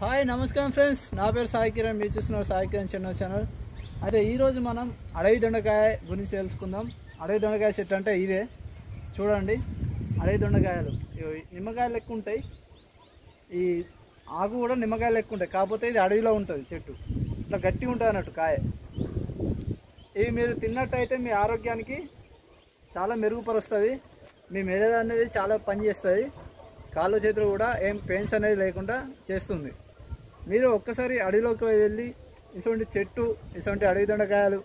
Hi నమస్కారం friends. నా పేరు సాయి కిరణ్. మీరు చూస్తున్నారు సాయి కిరణ్ చిన్న ఛానల్. అయితే ఈరోజు మనం అడవి దొండకాయ గురించి తెలుసుకుందాం. అడవి దొండకాయ చెట్టు అంటే ఇదే. చూడండి. అడవి దొండకాయలు. నిమ్మకాయలు లెక్క ఉంటాయి. ఈ ఆకు కూడా నిమ్మకాయలు లెక్క ఉంటాయి. కాకపోతే ఇది అడవిలో ఉంటుంది చెట్టు. ఇట్లా గట్టిగా ఉంటుంది అన్నట్టు కాయ. ఇవి మీరు తిన్నట్టయితే మీ ఆరోగ్యానికి చాలా మెరుగుపరుస్తుంది. మీ మెదడు అనేది చాలా పనిచేస్తుంది. కాళ్ళు చేతులు కూడా ఏం పెయిన్స్ అనేది లేకుండా చేస్తుంది. మీరు ఒక్కసారి అడవిలోకి వెళ్ళి ఇటువంటి చెట్టు ఇటువంటి అడవి దొండకాయలు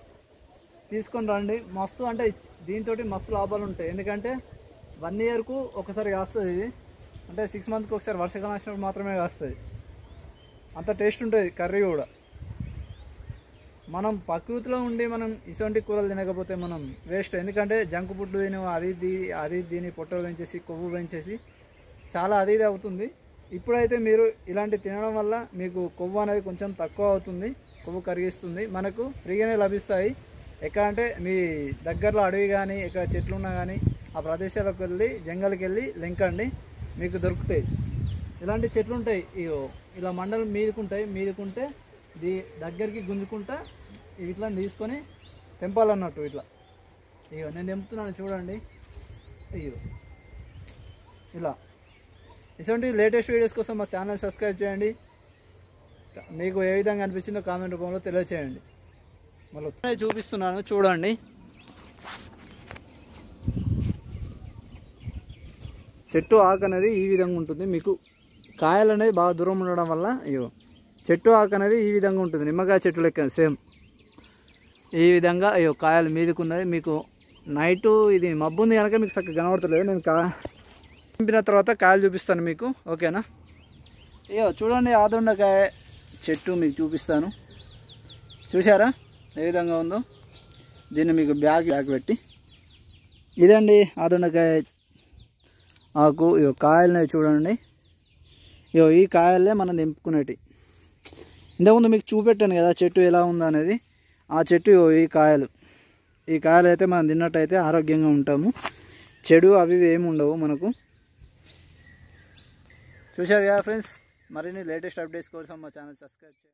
తీసుకొని రండి. మస్తు అంటే దీంతో మస్తు లాభాలు ఉంటాయి. ఎందుకంటే వన్ ఇయర్కు ఒకసారి కాస్తుంది ఇది. అంటే సిక్స్ మంత్కి ఒకసారి వర్షాకాలం వచ్చినప్పుడు మాత్రమే కాస్తుంది. అంత టేస్ట్ ఉంటుంది కర్రీ కూడా. మనం ప్రకృతిలో ఉండి మనం ఇటువంటి కూరలు తినకపోతే మనం వేస్ట్ ఎందుకంటే జంక్ ఫుడ్ తిని అది దీ- అది దీని పొట్టలు పెంచేసి కొవ్వు పెంచేసి చాలా అది ఇది అవుతుంది. ఇప్పుడైతే మీరు ఇలాంటి తినడం వల్ల మీకు కొవ్వు అనేది కొంచెం తక్కువ అవుతుంది కొవ్వు కరిగిస్తుంది. మనకు ఫ్రీగానే లభిస్తాయి. ఎక్కడ అంటే మీ దగ్గరలో అడవి కానీ ఇక్కడ చెట్లు ఉన్నా కానీ ఆ ప్రదేశాలకు వెళ్ళి జంగల్కి వెళ్ళి లెంకండి. మీకు దొరుకుతాయి. ఇలాంటి చెట్లు ఉంటాయి. ఇగో ఇలా మండలం మీదుకుంటాయి. మీదుకుంటే దీ దగ్గరికి గుంజుకుంటా ఇట్లా తీసుకొని తెంపాలన్నట్టు ఇట్లా. ఇగో నేను తెంపుతున్నాను చూడండి. అయ్యో ఇలా. ఇటువంటి లేటెస్ట్ వీడియోస్ కోసం మా ఛానల్ సబ్స్క్రైబ్ చేయండి. మీకు ఏ విధంగా అనిపించిందో కామెంట్ రూపంలో తెలియచేయండి. మళ్ళీ చూపిస్తున్నాను చూడండి. చెట్టు ఆకు అనేది ఈ విధంగా ఉంటుంది. మీకు కాయలు అనేది బాగా దూరం ఉండడం వల్ల అయ్యో చెట్టు ఆకు అనేది ఈ విధంగా ఉంటుంది. నిమ్మకాయ చెట్టు లెక్క సేమ్. ఈ విధంగా అయ్యో కాయలు మీదకున్నది మీకు నైటు ఇది మబ్బు ఉంది కనుక మీకు చక్కగా కనబడతలేదు. నేను కా నింపిన తర్వాత కాయలు చూపిస్తాను మీకు ఓకేనా? అయ్యో చూడండి ఆదుండకాయ చెట్టు మీకు చూపిస్తాను. చూసారా ఏ విధంగా ఉందో? దీన్ని మీకు బ్యాగ్ బ్యాగ్ పెట్టి. ఇదండి ఆదుండకాయ ఆకు. ఇగో కాయలనే చూడండి. ఇగో ఈ కాయలే మనం దింపుకునేటి ఇంతకుముందు మీకు చూపెట్టాను కదా చెట్టు ఎలా ఉందో అనేది. ఆ చెట్టు ఇగో ఈ కాయలు. ఈ కాయలు అయితే మనం తిన్నట్టయితే ఆరోగ్యంగా ఉంటాము. చెడు అవి ఏమి ఉండవు మనకు. చూశారు కదా ఫ్రెండ్స్ మరిన్ని లేటెస్ట్ అప్డేట్స్ కోసం మా ఛానల్ సబ్స్క్రైబ్ చేయండి.